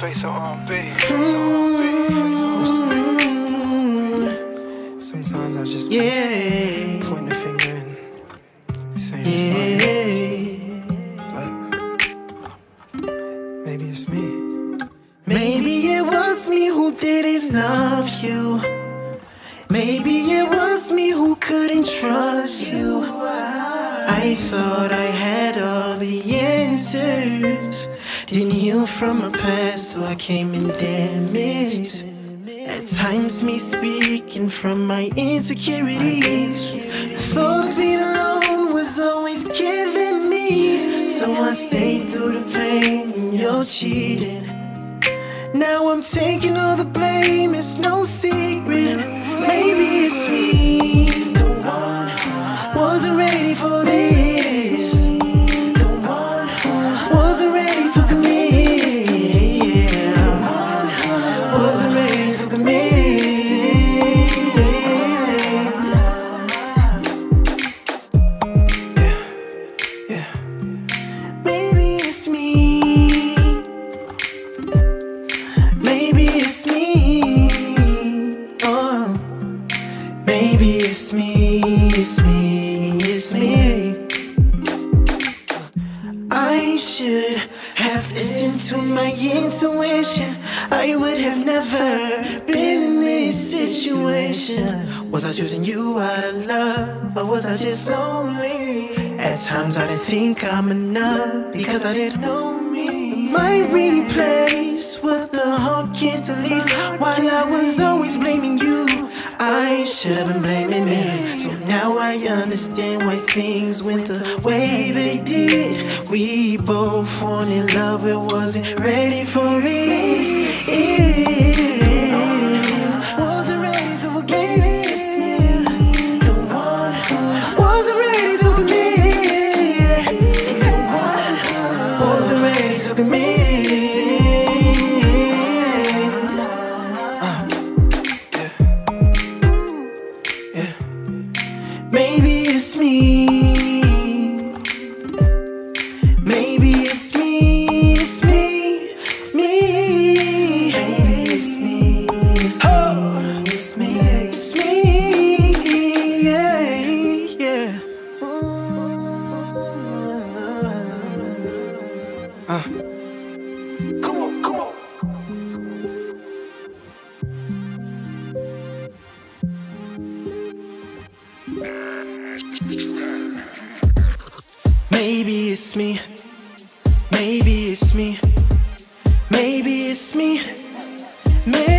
face of R&B. Sometimes I just Yeah. point the finger and saying sorry, Yeah. but maybe it's me. Maybe it was me who didn't love you. Maybe it was me who couldn't trust you. I thought I had all the answers. Didn't heal from my past, so I came in damaged. At times, me speaking from my insecurities. The thought of being alone was always killing me. So I stayed through the pain and you're cheating. Now I'm taking all the blame, it's no secret. Maybe it's me. Maybe it's me. It's me. It's me. I should have listened to my intuition. I would have never been in this situation. Was I choosing you out of love, or was I just lonely? At times I didn't think I'm enough because I didn't know me. My replace what the heart can't delete. While I was always blaming you, I should have been blaming me. So now I understand why things went the way they did. We both wanted love, it wasn't ready for it. Maybe it's me. Maybe it's me. It's me. It's me. Maybe it's me. It's me. It's me. It's me. Yeah. Yeah. Uh. Come on. Come on. Maybe it's me. Maybe it's me. Maybe it's me. Maybe